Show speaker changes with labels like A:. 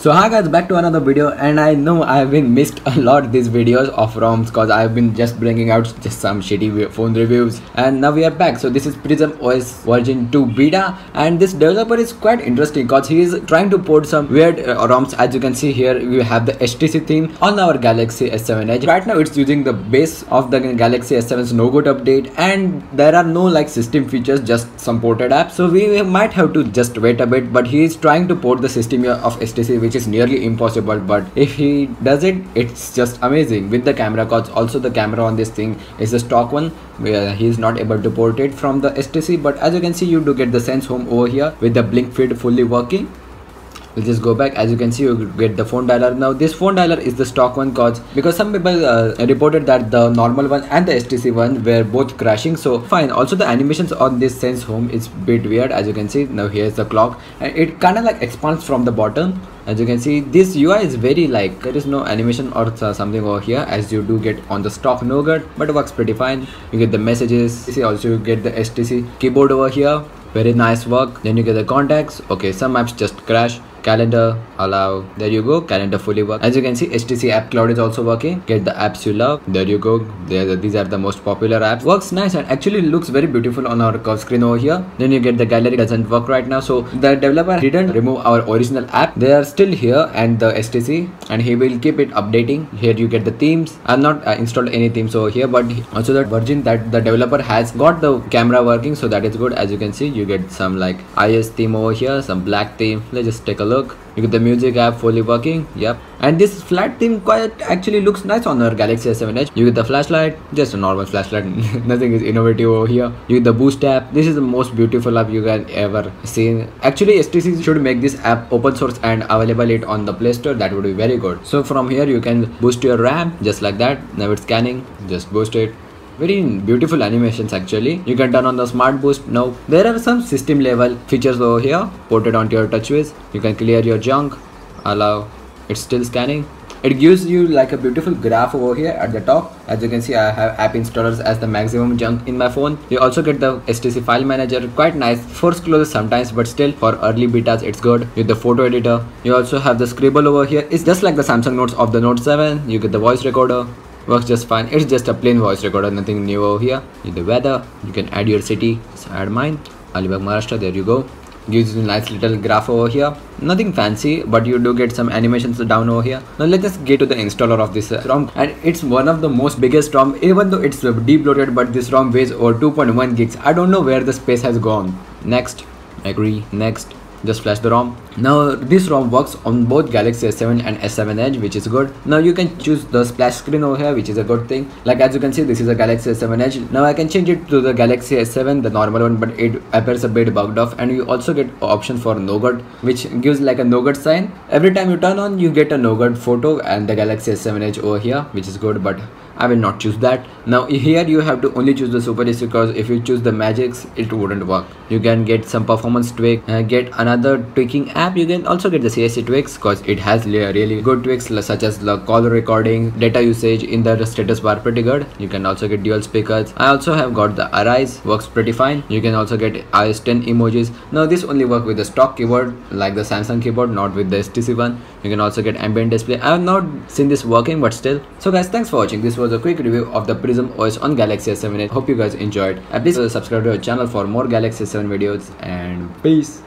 A: So hi guys back to another video and I know I've been missed a lot these videos of ROMs cause I've been just bringing out just some shitty phone reviews and now we are back. So this is Prism OS version 2 beta and this developer is quite interesting cause he is trying to port some weird uh, ROMs as you can see here we have the HTC theme on our Galaxy S7 Edge. Right now it's using the base of the Galaxy S7's Nougat update and there are no like system features just some ported apps. So we might have to just wait a bit but he is trying to port the system of HTC which is nearly impossible but if he does it it's just amazing. With the camera cause also the camera on this thing is a stock one where he is not able to port it from the HTC but as you can see you do get the sense home over here with the BlinkFeed fully working we'll just go back. As you can see you get the phone dialer. Now this phone dialer is the stock one cause because some people uh, reported that the normal one and the HTC one were both crashing. So fine. Also the animations on this sense home is bit weird. As you can see now here's the clock. And it kind of like expands from the bottom. As you can see this UI is very like there is no animation or something over here. As you do get on the stock nougat but it works pretty fine. You get the messages. You see also you get the HTC keyboard over here. Very nice work. Then you get the contacts. Okay some apps just crash calendar allow there you go calendar fully work. As you can see htc app cloud is also working. Get the apps you love there you go there these are the most popular apps. Works nice and actually looks very beautiful on our curve screen over here. Then you get the gallery doesn't work right now. So the developer didn't remove our original app. They are still here and the htc and he will keep it updating. Here you get the themes. I've not uh, installed any themes over here but also the version that the developer has got the camera working so that is good. As you can see you get some like is theme over here some black theme. Let's just take a you get the music app fully working. Yep. And this flat theme quite actually looks nice on our galaxy s7 edge. You get the flashlight just a normal flashlight. Nothing is innovative over here. You get the boost app. This is the most beautiful app you can ever seen. Actually HTC should make this app open source and available it on the play store. That would be very good. So from here you can boost your ram just like that. Now it's scanning. Just boost it very beautiful animations actually. You can turn on the smart boost. Now there are some system level features over here ported onto your touchwiz you can clear your junk. Allow it's still scanning. It gives you like a beautiful graph over here at the top. As you can see i have app installers as the maximum junk in my phone. You also get the HTC file manager. Quite nice. Force closes sometimes but still for early betas it's good. With the photo editor. You also have the scribble over here. It's just like the samsung notes of the note 7 you get the voice recorder works just fine. It's just a plain voice recorder nothing new over here. In the weather you can add your city so add mine. Alibag maharashtra there you go. Gives you a nice little graph over here. Nothing fancy but you do get some animations down over here. Now let's just get to the installer of this uh, rom. And it's one of the most biggest rom even though it's uh, debloated but this rom weighs over 2.1 gigs. I don't know where the space has gone. Next. Agree. Next just flash the ROM. Now this ROM works on both Galaxy S7 and S7 Edge which is good. Now you can choose the splash screen over here which is a good thing. Like as you can see this is a Galaxy S7 Edge. Now I can change it to the Galaxy S7 the normal one but it appears a bit bugged off and you also get option for Nougat which gives like a Nougat sign. Every time you turn on you get a Nougat photo and the Galaxy S7 Edge over here which is good but I will not choose that. Now here you have to only choose the SuperSU because if you choose the Magisk it wouldn't work. You can get some performance tweak uh, get another tweaking app. You can also get the CSC tweaks because it has really good tweaks such as the call recording data usage in the status bar pretty good. You can also get dual speakers. I also have got the arise works pretty fine. You can also get iOS 10 emojis. Now this only work with the stock keyboard like the Samsung keyboard not with the HTC one. You can also get ambient display. I have not seen this working but still. So guys thanks for watching. This was was a quick review of the Prism OS on Galaxy S7. I hope you guys enjoyed. And please subscribe to our channel for more Galaxy S7 videos and peace.